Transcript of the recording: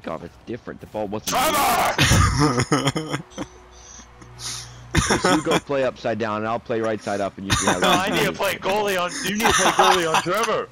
kickoff. It's different. The ball wasn't. Trevor! So you go play upside down, and I'll play right side up, and you can have. no, I need to play goalie on. You need to play goalie on Trevor.